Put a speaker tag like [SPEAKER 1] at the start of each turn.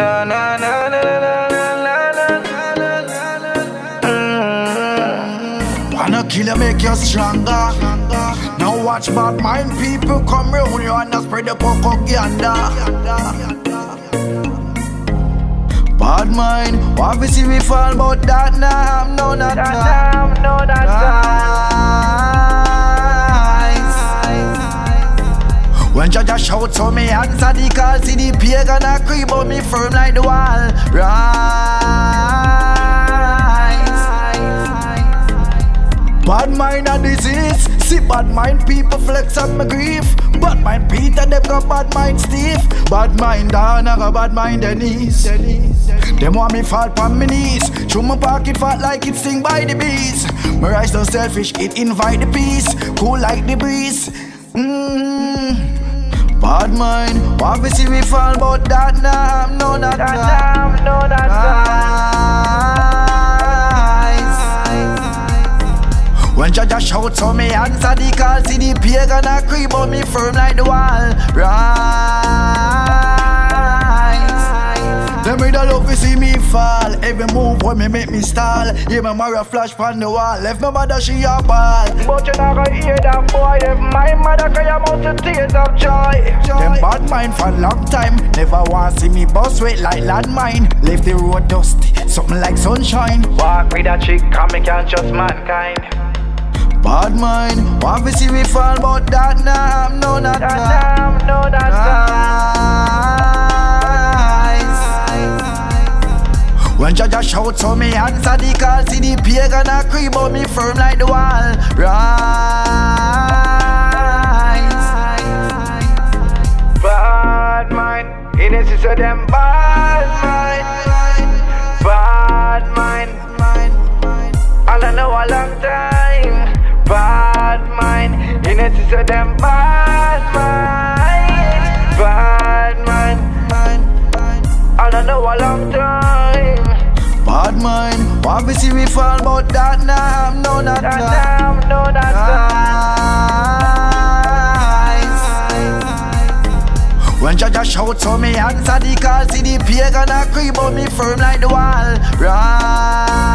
[SPEAKER 1] na na na na na na na na na na.
[SPEAKER 2] Wanna kill you, make you stronger. Now watch bad mind people come round you and spread the propaganda. Bad mind, what we see we fall, but that nah,
[SPEAKER 1] I'm no, that
[SPEAKER 2] nah. When Jaja shout so me answer the call. See the pagan a creep but me firm like the wall. Rise. Bad mind a disease. See bad mind people flex on my grief. Bad mind Peter them got bad mind Steve. Bad mind Dan got bad mind Denise. Them want me fall on my knees. Through my pocket fat like it sting by the bees. My rise no selfish it invite the peace. Cool like the breeze. Mmm Bad mind, want to see we fall, but that nah, no, not
[SPEAKER 1] That
[SPEAKER 2] nah.
[SPEAKER 1] time, no, that
[SPEAKER 2] Nice. When Jaja shout, so me answer the call. See the pagan a creep, but me firm like the wall. Rise. Fall. Every move when me make me stall. Yeah, my Maria flash from the wall. Left my mother, she a ball.
[SPEAKER 1] But you not gonna hear that boy If my mother cry I'm out to tears of joy
[SPEAKER 2] Them bad mind for long time. Never want see me boss wait like landmine. Leave the road dusty, something like sunshine.
[SPEAKER 1] Walk with a chick come and can't trust mankind
[SPEAKER 2] Bad mind, want to see me fall, but that nah, I'm no, not
[SPEAKER 1] That
[SPEAKER 2] nah.
[SPEAKER 1] time, no, that
[SPEAKER 2] Nice. When Jaja shout, so me answer the call. See the pagan a creep, but me firm like the wall. Rise.
[SPEAKER 1] Bad mind Innocence of them bad mind Bad mind All I don't know a long time Bad mind Innocence of them bad mind Bad mind All I know a long time
[SPEAKER 2] Bad mind, want to see me fall, but that now, nah, no, not
[SPEAKER 1] That
[SPEAKER 2] nah.
[SPEAKER 1] time, no, that
[SPEAKER 2] Nice. When Jaja shout, so me answer the call. See the pagan a creep, but me firm like the wall. Rise.